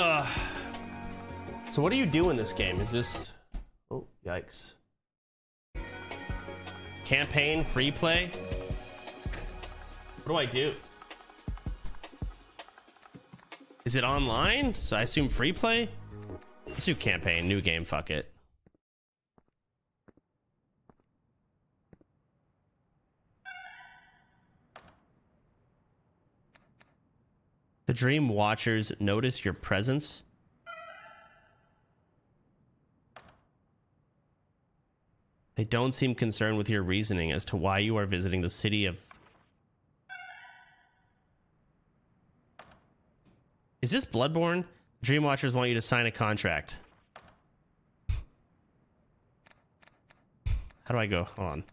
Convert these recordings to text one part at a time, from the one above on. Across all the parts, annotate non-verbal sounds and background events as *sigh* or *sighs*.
Uh, so what do you do in this game? Is this... Oh, yikes. Campaign, free play? What do I do? Is it online? So I assume free play? Let's do campaign, new game, fuck it. The dream watchers notice your presence. They don't seem concerned with your reasoning as to why you are visiting the city of. Is this Bloodborne? Dream Watchers want you to sign a contract. How do I go? Hold on.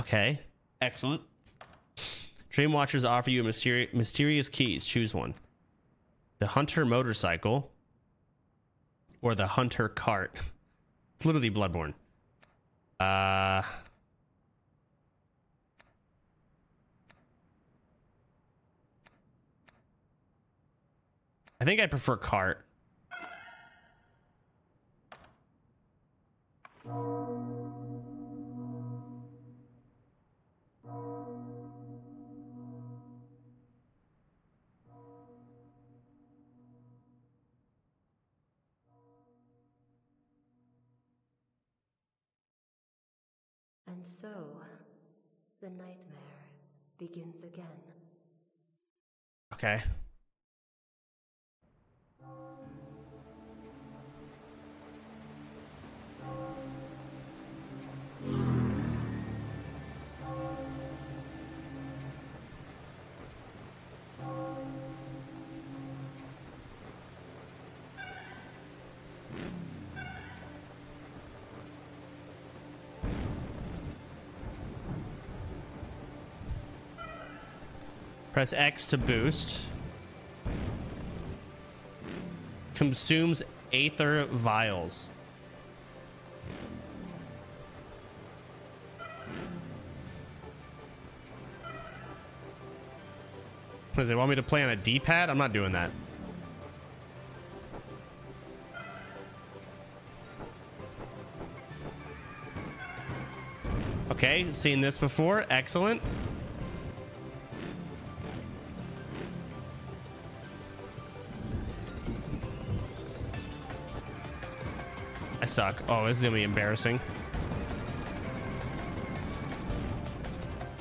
Okay. Excellent. Dream Watchers offer you mysteri- mysterious keys. Choose one. The Hunter motorcycle or the Hunter cart. It's literally Bloodborne. Uh I think I prefer cart. And so, the nightmare begins again. Okay. Press X to boost. Consumes Aether Vials. What, does they want me to play on a D-pad? I'm not doing that. Okay, seen this before. Excellent. I suck. Oh, this is gonna be embarrassing.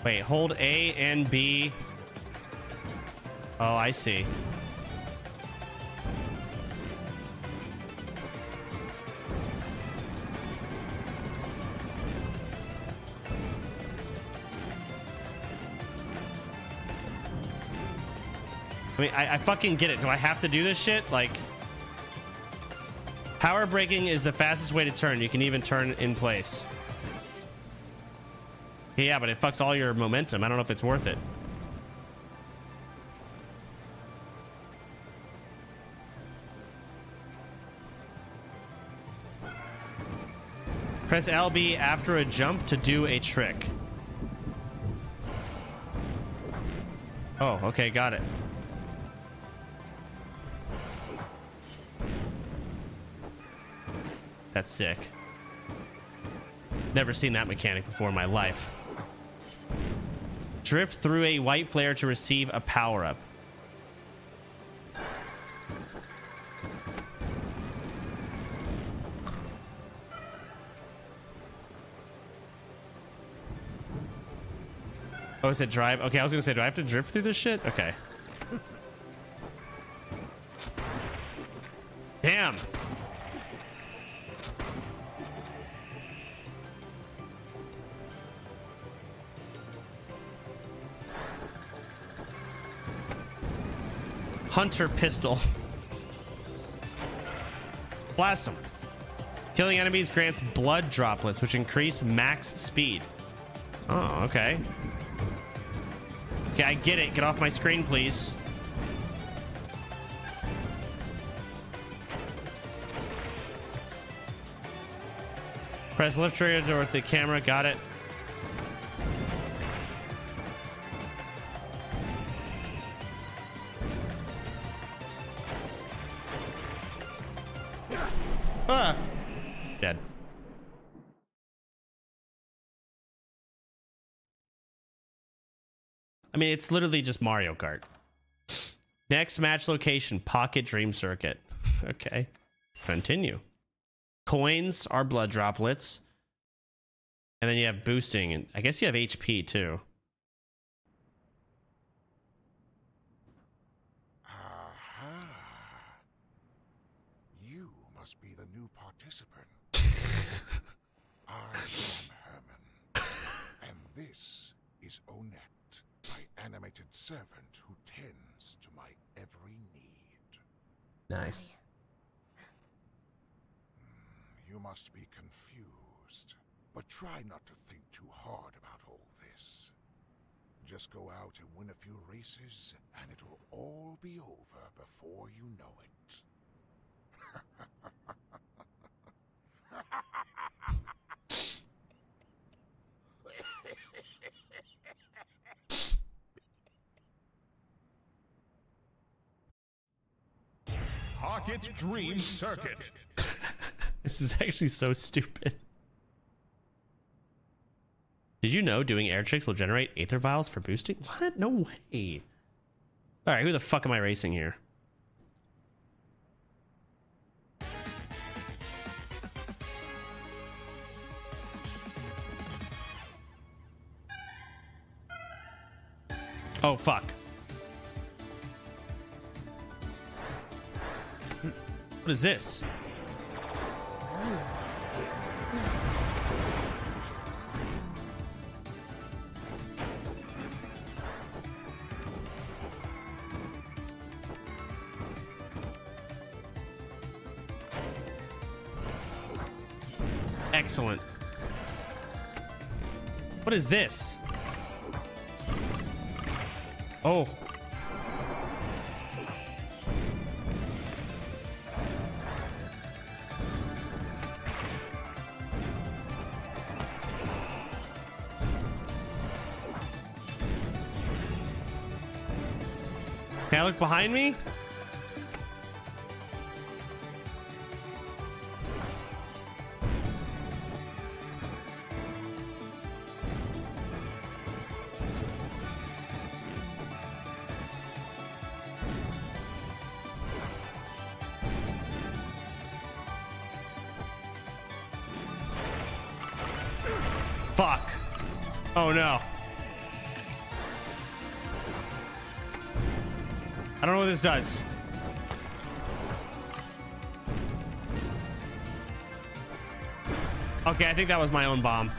Wait, hold A and B. Oh, I see. I mean, I, I fucking get it. Do I have to do this shit? Like, power braking is the fastest way to turn. You can even turn in place. Yeah, but it fucks all your momentum. I don't know if it's worth it. Press LB after a jump to do a trick. Oh, okay, got it. That's sick. Never seen that mechanic before in my life. Drift through a white flare to receive a power Oh, is it drive? Okay, I was gonna say, do I have to drift through this shit? Okay. Damn. Hunter pistol. Blast him. Killing enemies grants blood droplets, which increase max speed. Oh, okay. Okay, I get it. Get off my screen, please. Press left trigger to the camera. Got it. Ah. Dead. Mean, it's literally just Mario Kart. Next match location, Pocket Dream Circuit. *laughs* okay. Continue. Coins are blood droplets. And then you have boosting, and I guess you have HP too. Aha. You must be the new participant. *laughs* I am Herman. and this is Onette, my animated servant who tends to my every need. Nice. Hmm, you must be confused, but try not to think too hard about all this. Just go out and win a few races, and it'll all be over before you know it. *laughs* Pocket Dream Circuit. *laughs* This is actually so stupid. Did you know doing air tricks will generate aether vials for boosting? What? No way. All right, who the fuck am I racing here? Oh, fuck. What is this? Excellent. What is this? Oh. Look behind me? This does. Okay, I think that was my own bomb.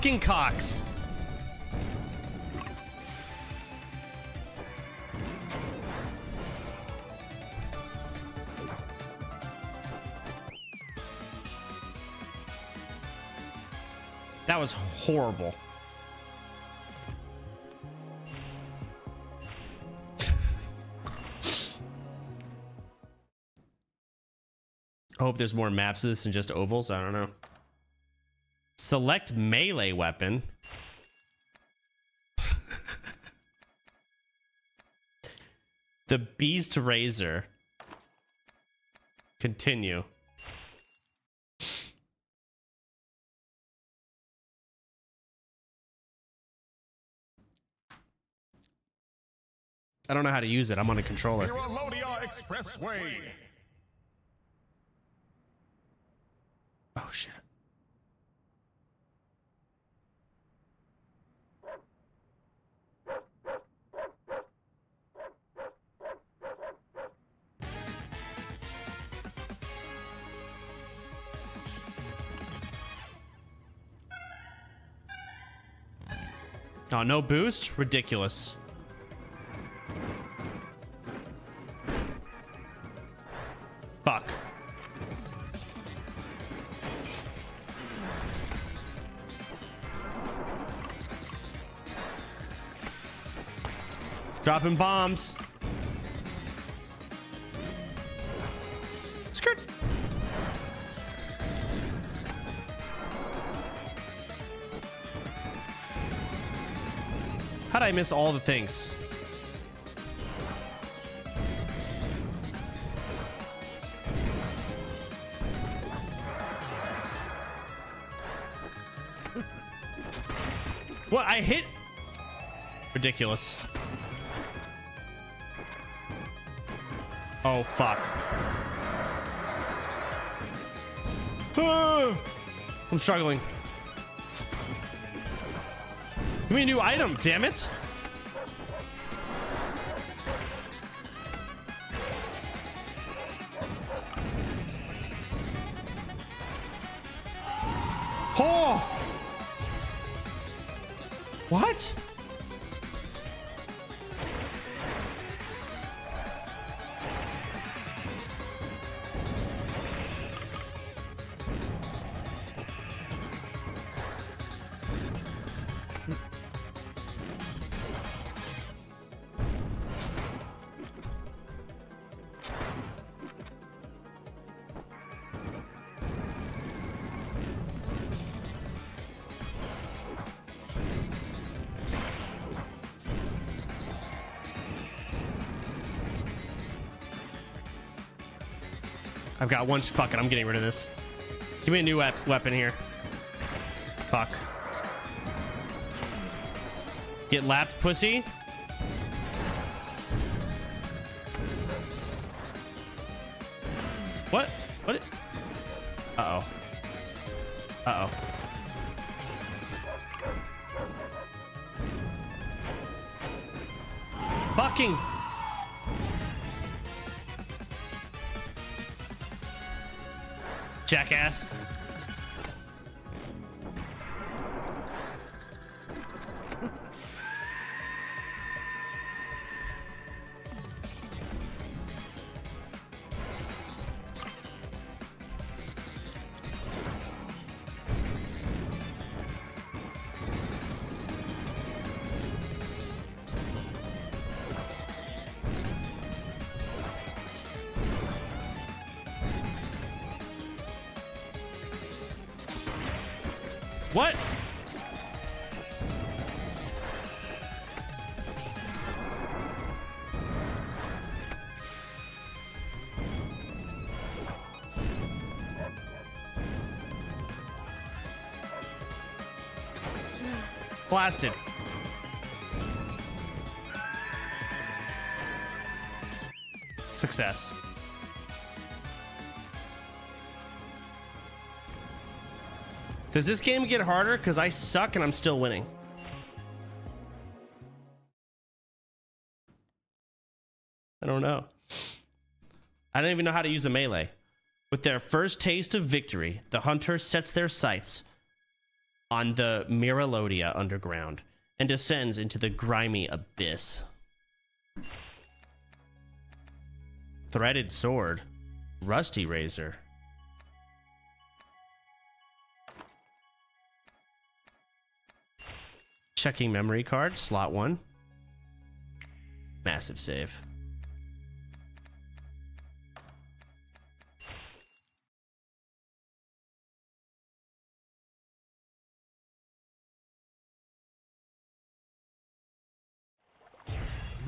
Fucking cocks. That was horrible. *laughs* Hope there's more maps of this than just ovals. I don't know. Select melee weapon. *laughs* the beast razor. Continue. I don't know how to use it. I'm on a controller. Miralodia Expressway. Oh shit. Oh, no boost? Ridiculous. Fuck. Dropping bombs. How'd I miss all the things? *laughs* What? I hit. Ridiculous. Oh, fuck. *sighs* I'm struggling. Give me a new item, damn it. Got one. Fuck it. I'm getting rid of this. Give me a new weapon here. Fuck. Get lapped, pussy. What? What? Uh oh. Uh oh. Fucking. Jackass. Blasted. Success. Does this game get harder? Because I suck and I'm still winning. I don't know. I don't even know how to use a melee. With their first taste of victory, the hunter sets their sights on the Miralodia underground and descends into the grimy abyss. Threaded sword, rusty razor. Checking memory card, slot one. Massive save.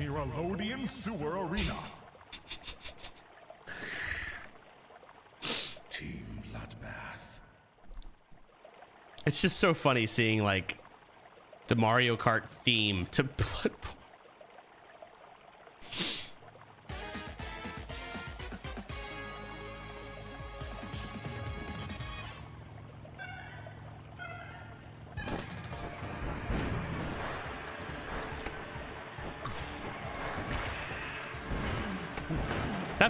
Miralodian Sewer Arena. *sighs* Team Bloodbath. It's just so funny seeing like the Mario Kart theme to *laughs* Bloodborne.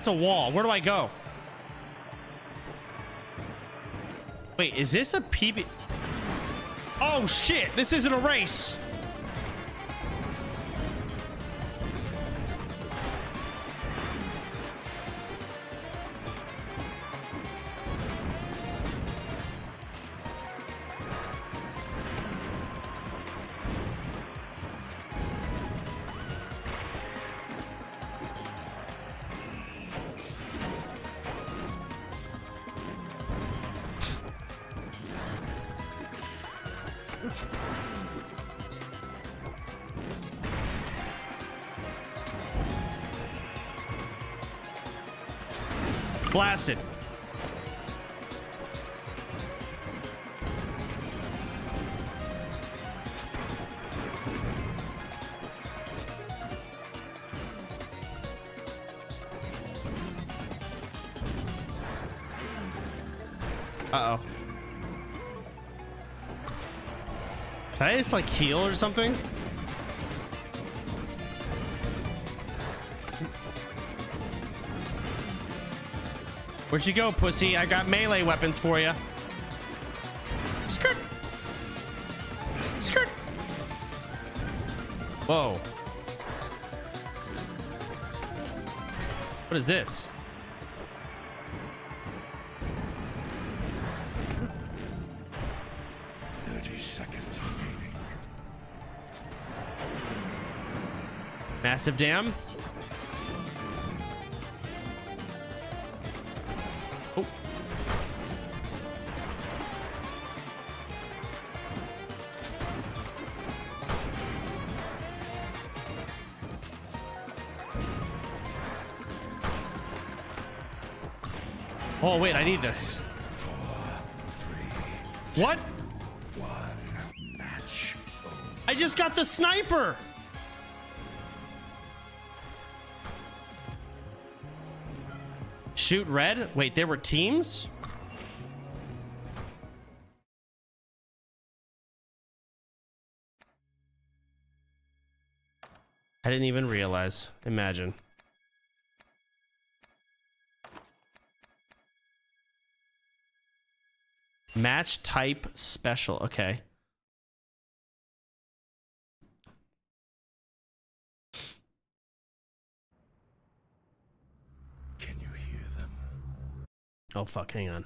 That's a wall. Where do I go? Wait, is this a PV? Oh shit, this isn't a race. Blasted. Uh oh. Can I just like heal or something? Where'd you go, pussy? I got melee weapons for you. Skirt. Skirt. Whoa. What is this? Thirty seconds remaining. Massive dam. I need this. What? I just got the sniper. Shoot red? Wait, there were teams? I didn't even realize. Imagine. Match type special. Okay. Can you hear them? Oh, fuck. Hang on.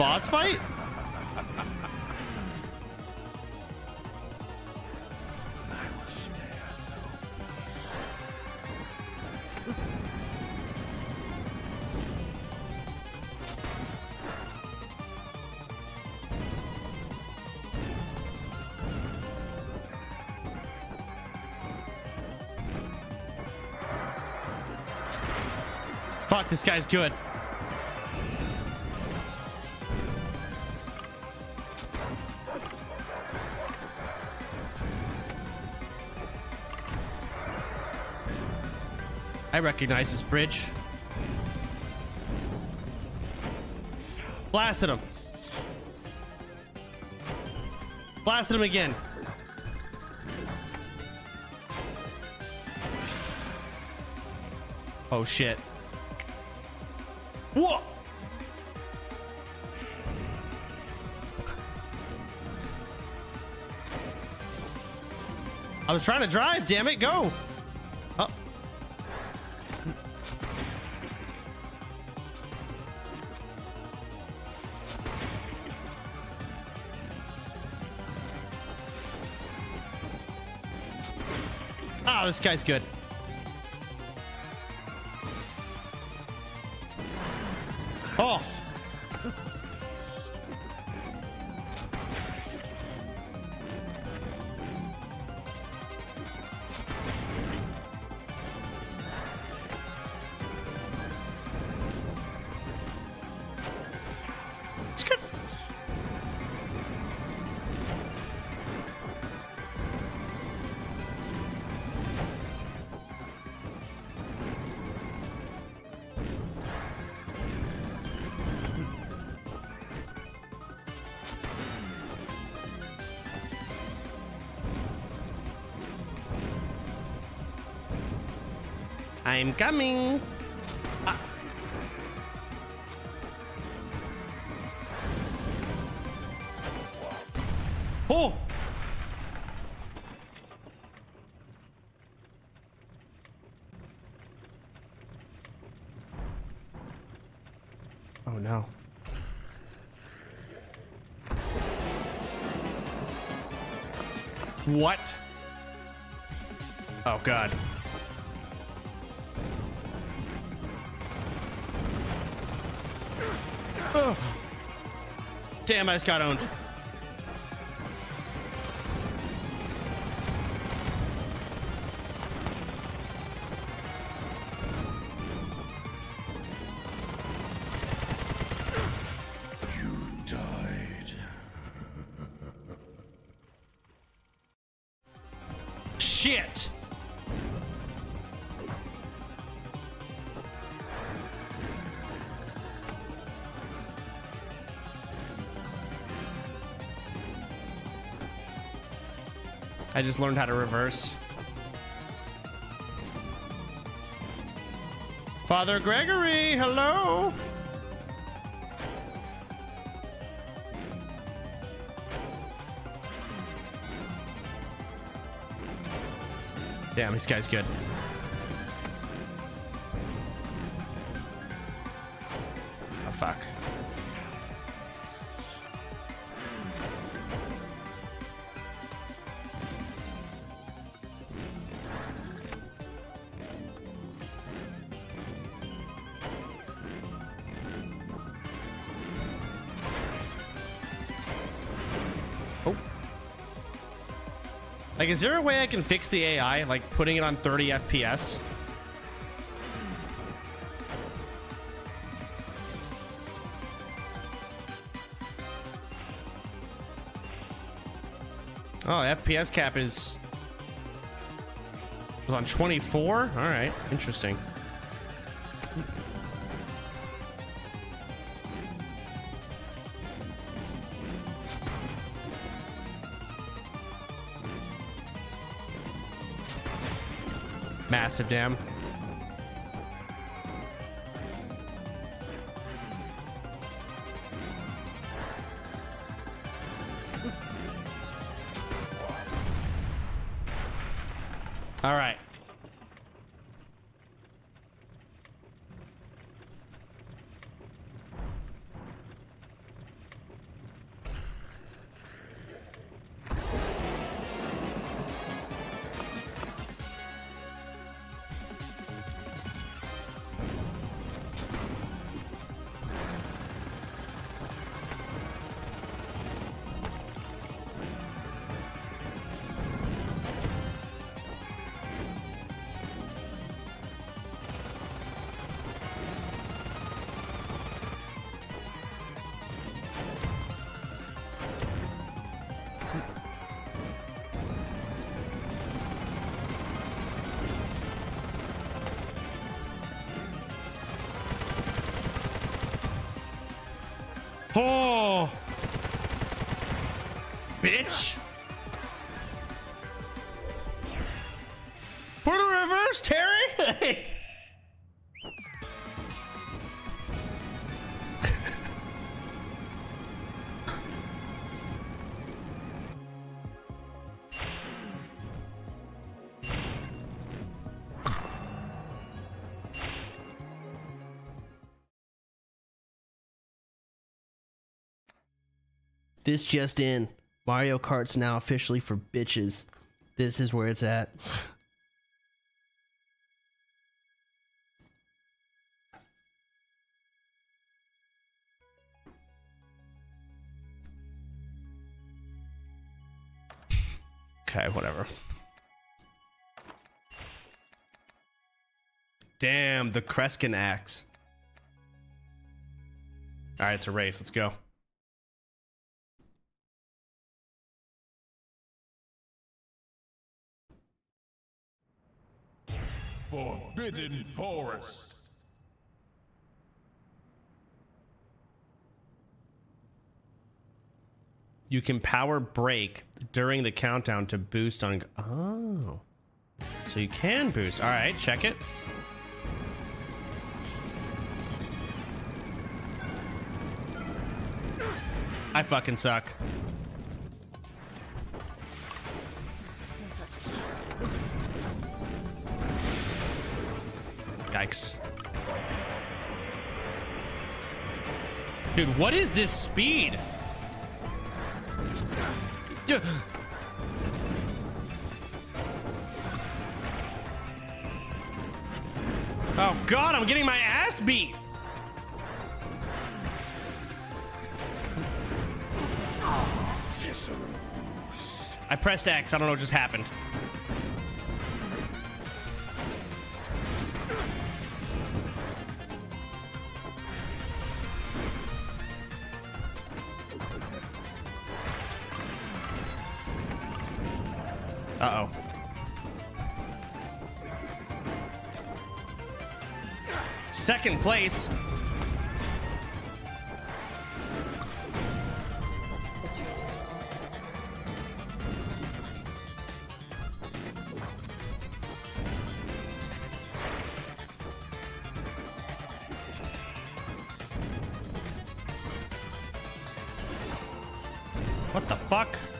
Boss fight? Fuck, this guy's good. I recognize this bridge. Blasted him. Blasted him again. Oh shit. Whoa! I was trying to drive, damn it, go! Oh, this guy's good. Oh. I'm coming. Ah. Oh! Oh no. What? Oh god. Damn, I just got owned. Shit! I just learned how to reverse. Father Gregory, hello! Damn, this guy's good. Is there a way I can fix the AI, like putting it on 30 FPS? Oh, FPS cap is was on 24. All right, interesting. Massive dam. Bitch! Put a reverse, Terry. This just in. Mario Kart's now officially for bitches. This is where it's at. Okay, whatever. Damn, the Kreskin axe. All right, it's a race. Let's go. Forbidden Forest. You can power brake during the countdown to boost on. Oh. So you can boost. All right, check it. I fucking suck. Yikes. Dude, what is this speed? Oh god, I'm getting my ass beat. I pressed X. I don't know what just happened. Place. What the fuck?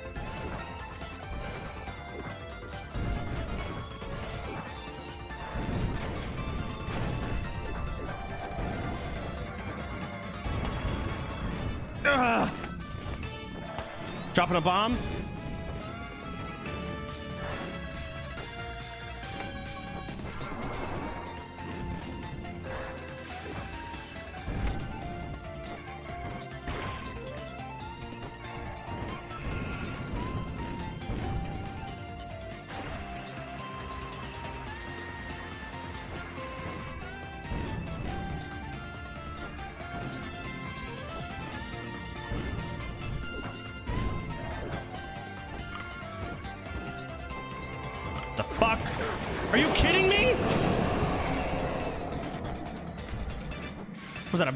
Dropping a bomb.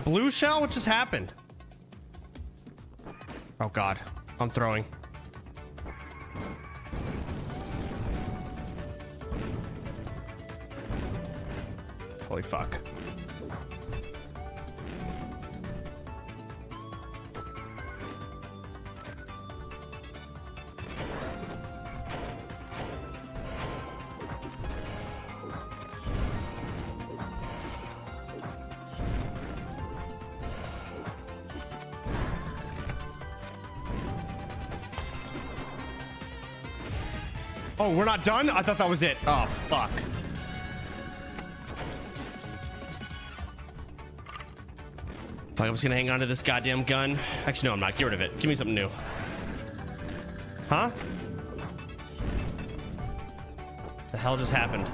Blue shell? What just happened? Oh god. I'm throwing. We're not done? I thought that was it. Oh, fuck. Fuck, I'm just gonna hang on to this goddamn gun. Actually, no, I'm not. Get rid of it. Give me something new. Huh? The hell just happened?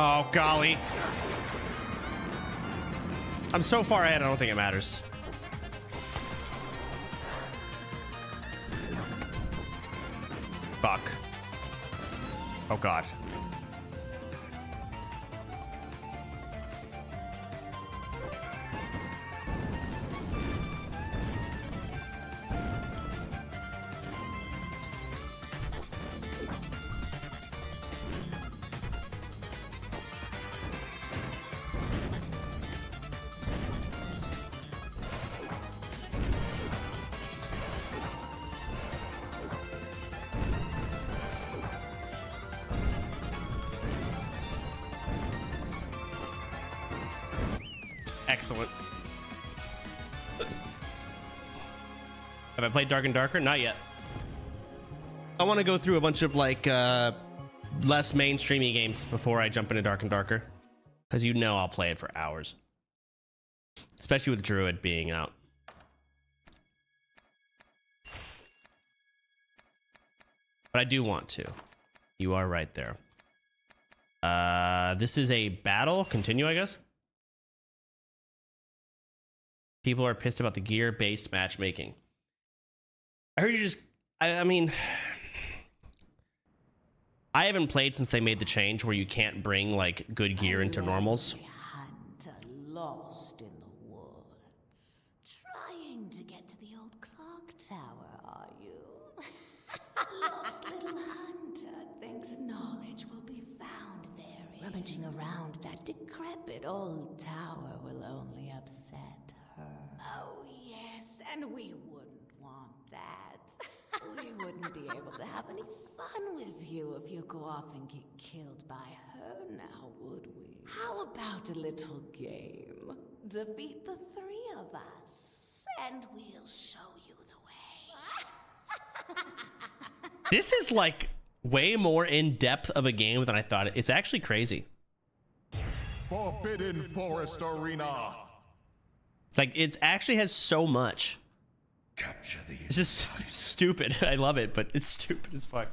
Oh, golly. I'm so far ahead, I don't think it matters. Fuck. Oh, God. Played Dark and Darker? Not yet. I want to go through a bunch of like uh, less mainstreamy games before I jump into Dark and Darker, because you know I'll play it for hours, especially with Druid being out. But I do want to. You are right there. Uh, this is a battle. Continue, I guess. People are pissed about the gear based matchmaking. I heard you just. I, I mean, I haven't played since they made the change where you can't bring like good gear into normals. Hunter lost in the woods. Trying to get to the old clock tower, are you? *laughs* Lost little hunter thinks knowledge will be found there. Rummaging around that decrepit old tower will only upset her. Oh, yes, and we wouldn't want that. we wouldn't be able to have any fun with you if you go off and get killed by her now, would we? How about a little game? Defeat the three of us, and we'll show you the way. *laughs* This is like way more in depth of a game than I thought. It's actually crazy. Forbidden Forest Arena. Like it actually has so much. Capture the It's just *laughs* stupid. *laughs* I love it, but it's stupid as fuck.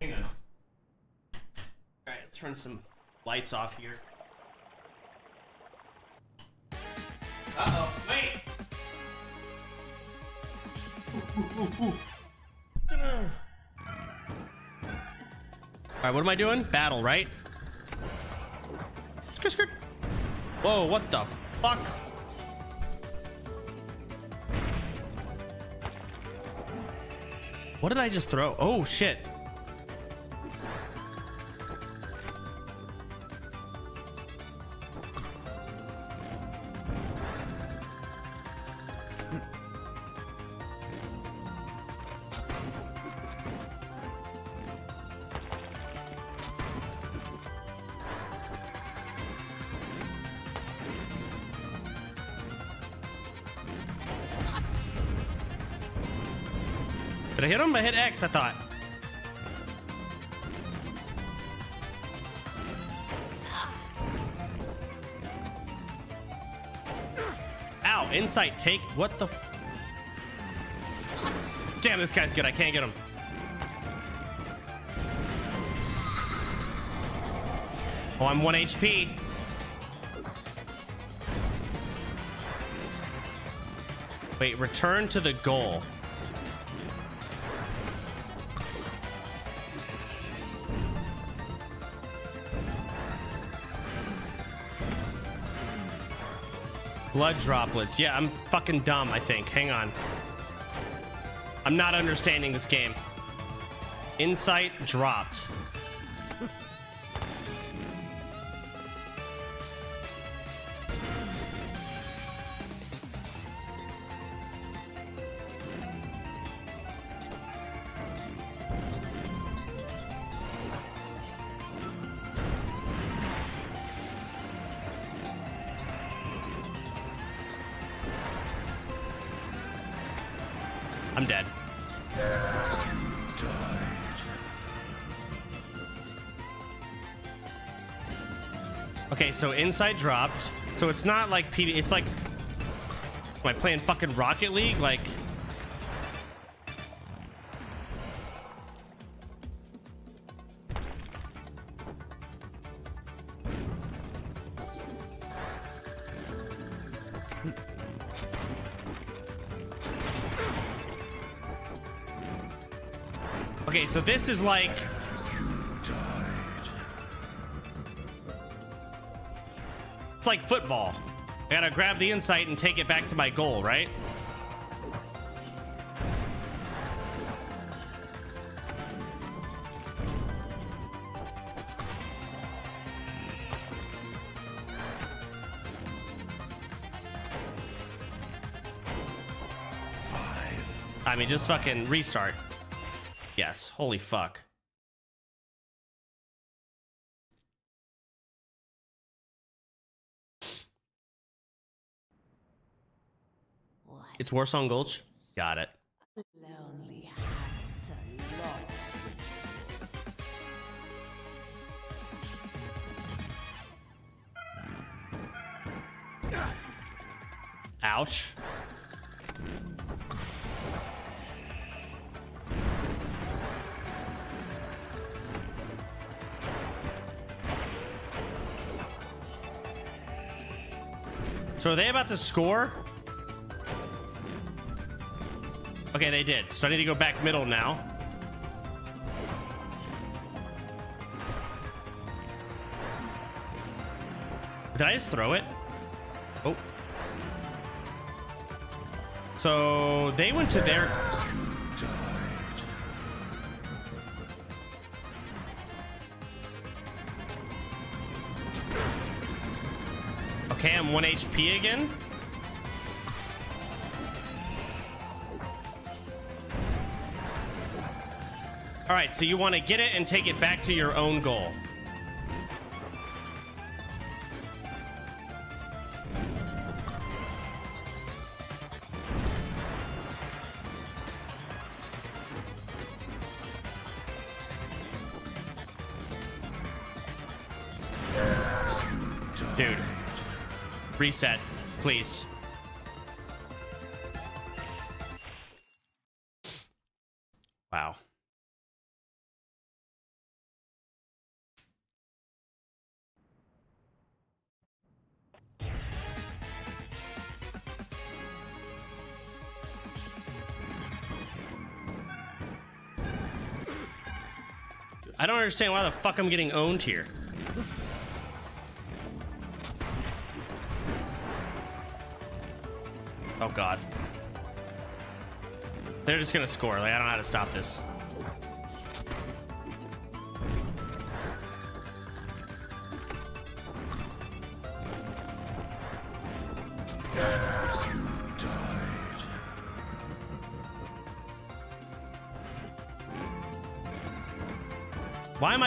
Hang on. All right, let's turn some lights off here. Uh oh, wait. All right, what am I doing? Battle, right? Skirt, skirt. Whoa, what the fuck? What did I just throw? Oh shit. Did I hit him? I hit X, I thought. Ow, insight take. What the? Damn, this guy's good. I can't get him. Oh, I'm 1 HP. Wait, return to the goal. Blood droplets. Yeah, I'm fucking dumb, I think. Hang on. I'm not understanding this game. Insight dropped. So insight dropped. So it's not like PD. It's like, am I playing fucking Rocket League? Like, okay, so this is like. Like football. I gotta grab the insight and take it back to my goal, right? I mean, just fucking restart. Yes. Holy fuck. It's Warsong Gulch. Got it. Ouch. So are they about to score? Okay, they did. So I need to go back middle now. Did I just throw it? Oh. So they went to their. Okay, I'm 1 HP again. All right, so you want to get it and take it back to your own goal. Dude. Reset, please. Understand why the fuck I'm getting owned here. Oh god. They're just gonna score. Like I don't know how to stop this.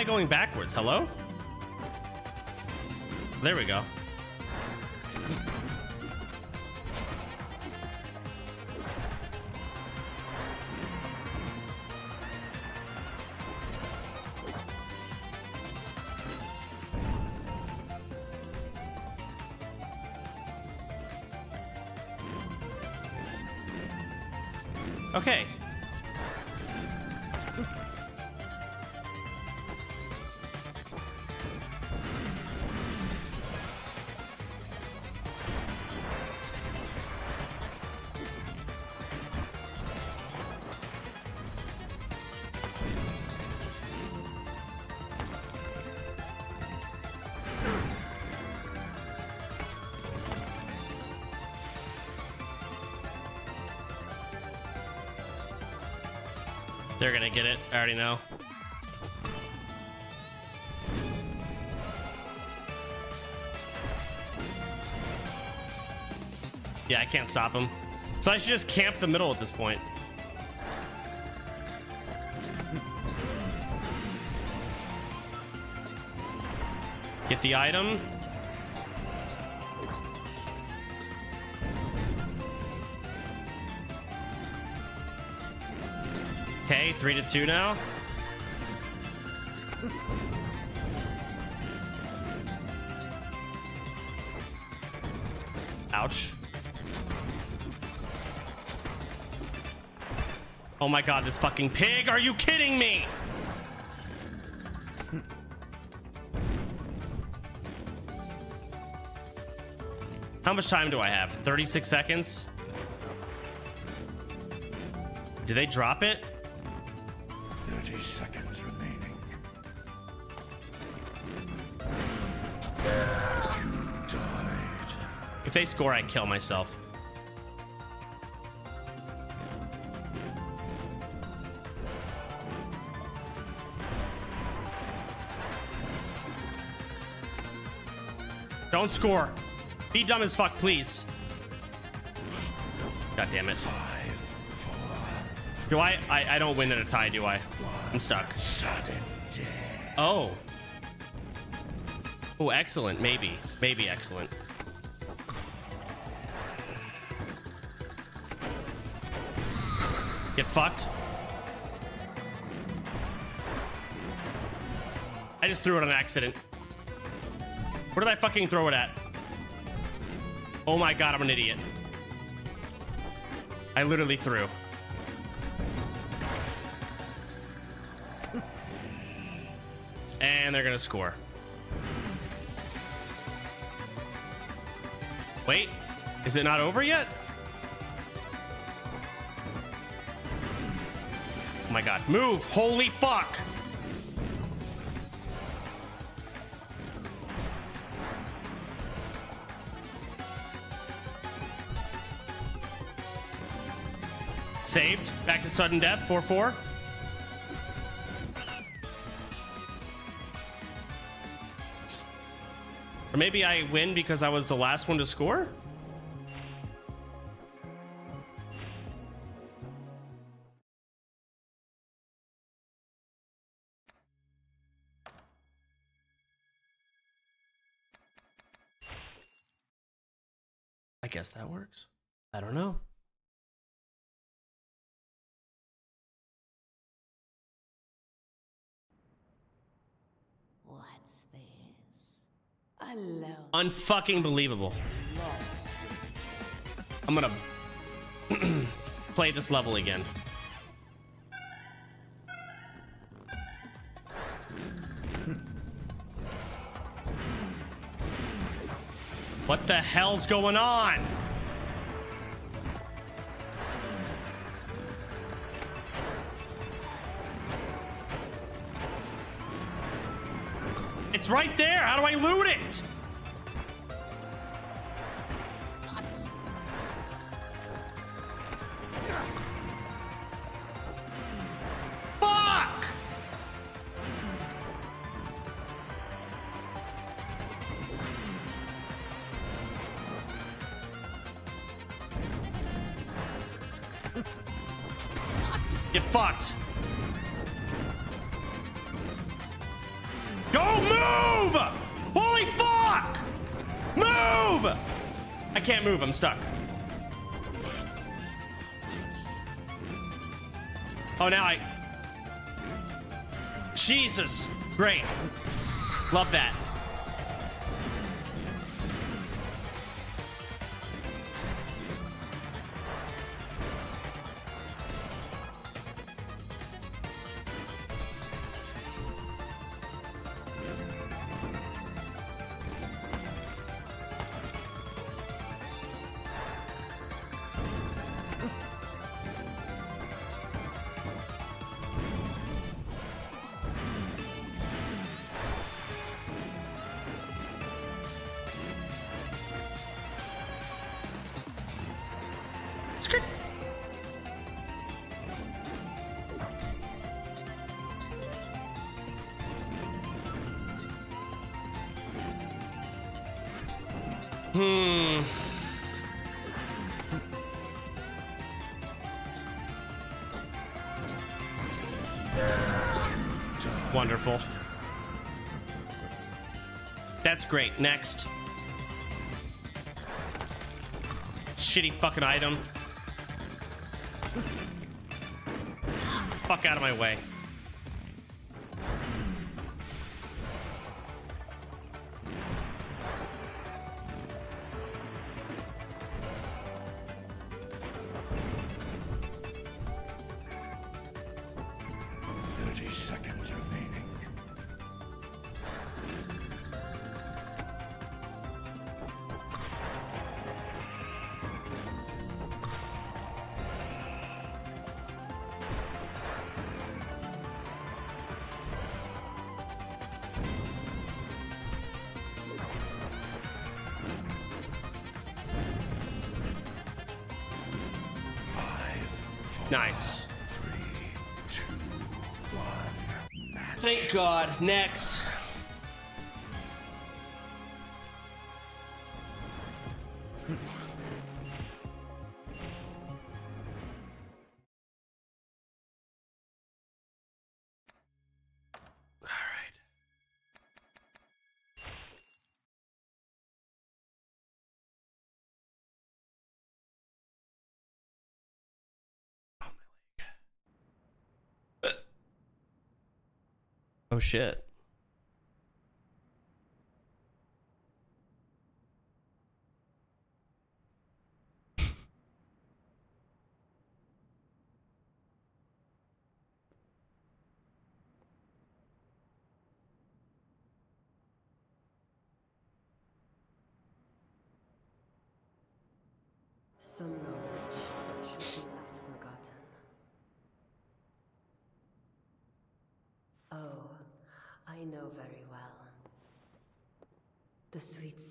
I going backwards? Hello? There we go. They're gonna get it. I already know. Yeah, I can't stop him. So I should just camp the middle at this point. Get the item. Three to two now. Ouch. Oh my god, this fucking pig! Are you kidding me? How much time do I have? 36 seconds? Do they drop it? They score, I kill myself. Don't score. Be dumb as fuck, please. God damn it. Do I, I? I don't win in a tie, do I? I'm stuck. Oh. Oh, excellent. Maybe. Maybe excellent. Fucked. I just threw it on accident. Where did I fucking throw it at? Oh my god, I'm an idiot. I literally threw. And they're gonna score. Wait, is it not over yet? Oh my god, move! Holy fuck! Saved. Back to sudden death. 4 4. Or maybe I win because I was the last one to score? That works. I don't know. What's this? A low Unfucking believable. I'm gonna *clears throat* play this level again. What the hell's going on? Right there. How do I loot it? I'm stuck. Oh, now I. Jesus. Great. Love that. Skirt. Hmm. Wonderful. That's great. Next. Shitty fucking item. Fuck out of my way. Next. Oh shit.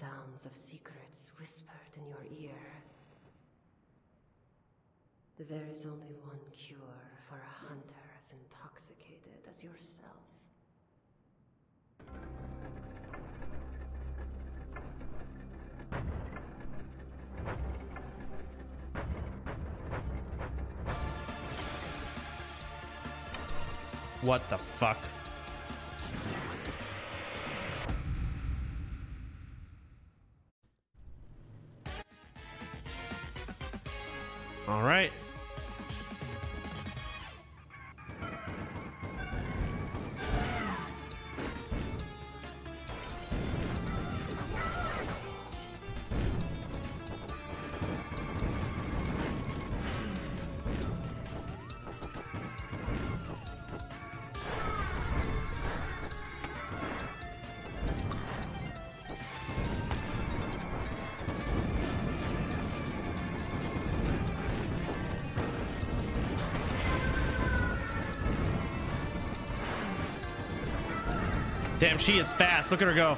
Sounds of secrets whispered in your ear. There is only one cure for a hunter as intoxicated as yourself. What the fuck? All right. Damn, she is fast. Look at her go.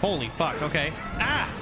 Holy fuck, okay. Ah!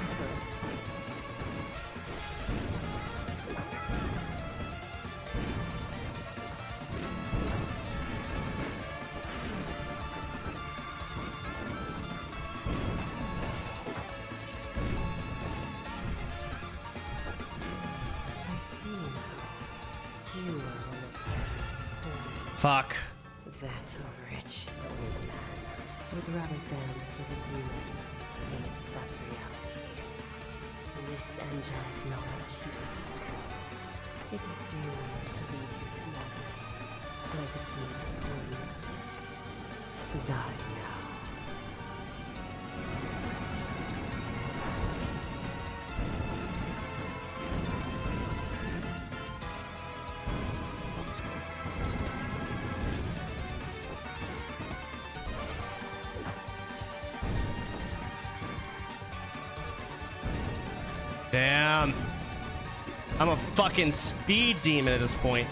Fucking speed demon at this point.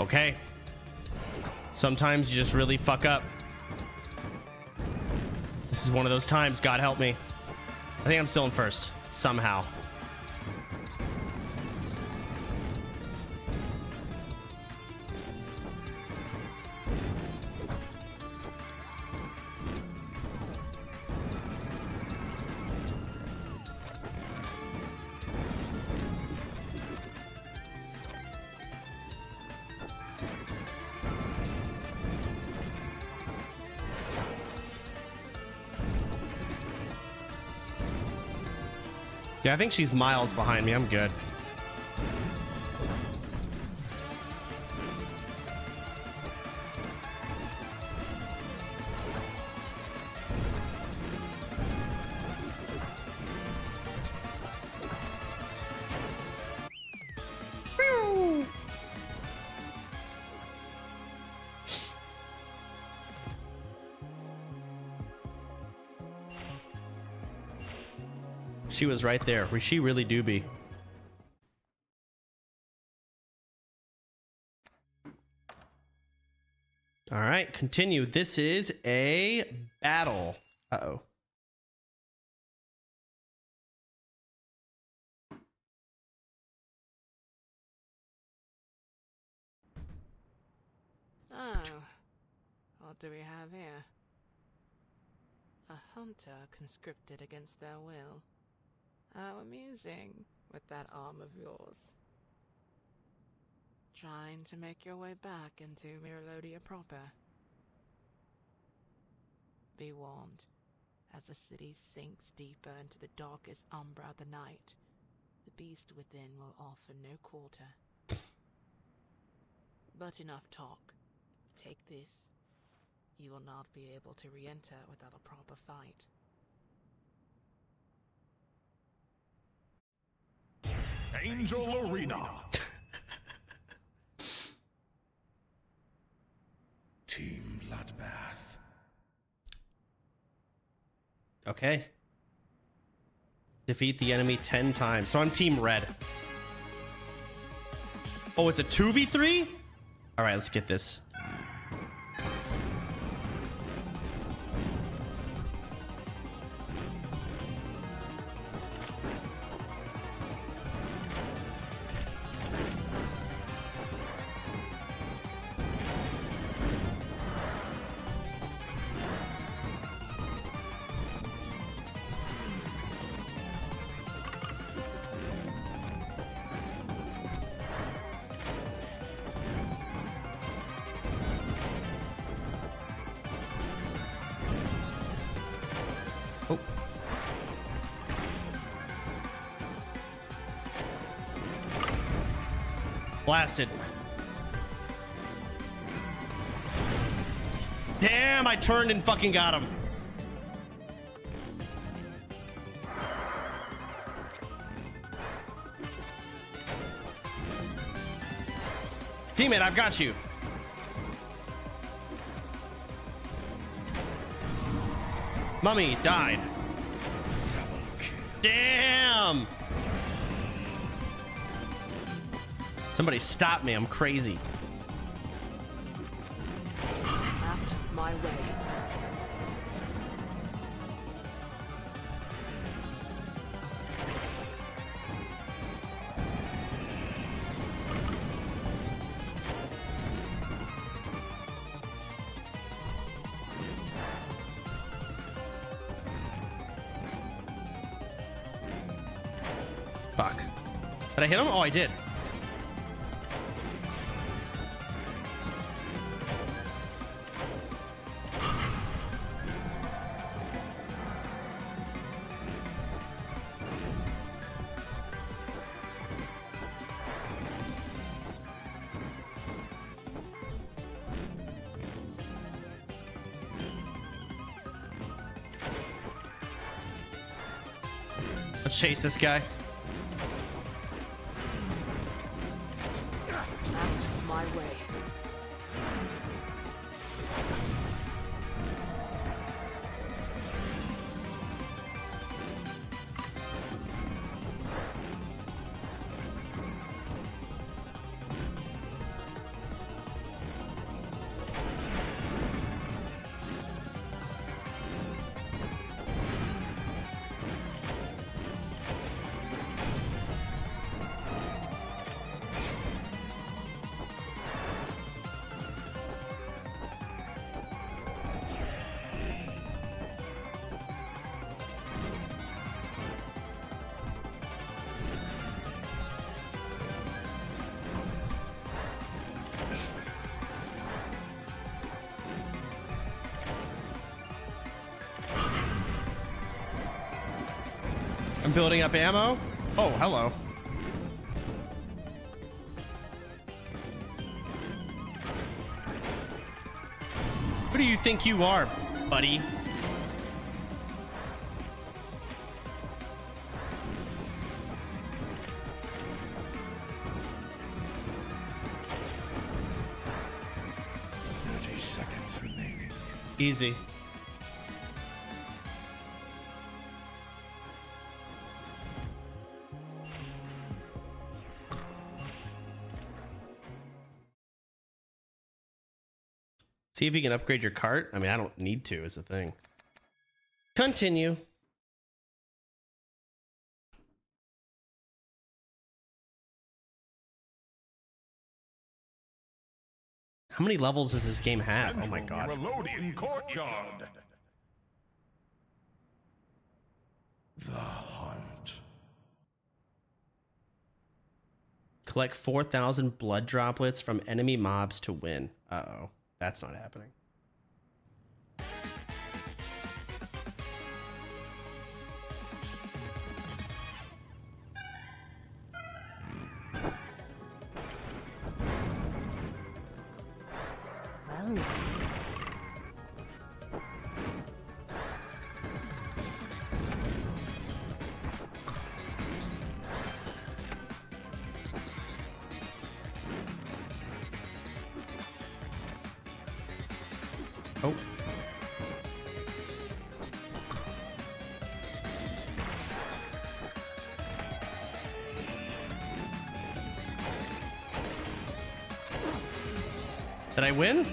Okay. Sometimes you just really fuck up. This is one of those times. God help me. I think I'm still in first somehow. Yeah, I think she's miles behind me. I'm good. She was right there. She really do be. All right, continue. This is a battle. Uh oh. Oh, what do we have here? A hunter conscripted against their will. How amusing, with that arm of yours. Trying to make your way back into Myrlodia proper. Be warned, as the city sinks deeper into the darkest umbra of the night, the beast within will offer no quarter. But enough talk. Take this. You will not be able to re-enter without a proper fight. Angel Arena. *laughs* Team Bloodbath. Okay. Defeat the enemy 10 times. So I'm team red. Oh, it's a 2v3? All right, let's get this. Blasted. Damn, I turned and fucking got him. Teammate, I've got you. Mummy died. Damn! Somebody stop me, I'm crazy. Out my way. Fuck. Did I hit him? Oh, I did. Chase this guy. I'm building up ammo. Oh, hello. Who do you think you are, buddy? Thirty seconds remaining. Easy. See if you can upgrade your cart. I mean, I don't need to, is the thing. Continue. How many levels does this game have? Oh my god. Melodian Courtyard. The hunt. Collect 4,000 blood droplets from enemy mobs to win. Uh oh. That's not happening. Did I win?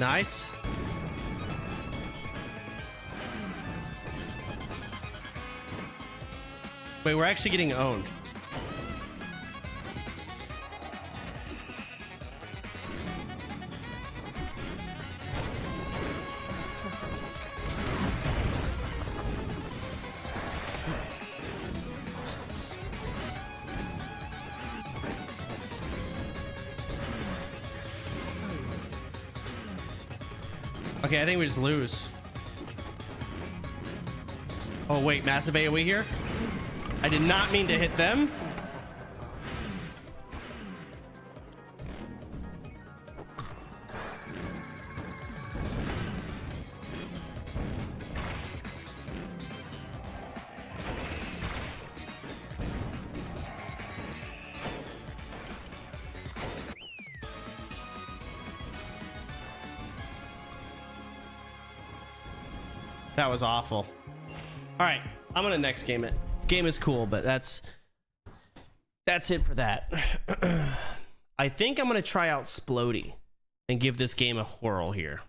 Nice. Wait, we're actually getting owned. Okay, I think we just lose. Oh wait, massive AoE here? I did not mean to hit them. That was awful. All right, I'm gonna next game it. Game is cool, but that's that's it for that. *clears throat* I think I'm gonna try out Splody and give this game a whirl here.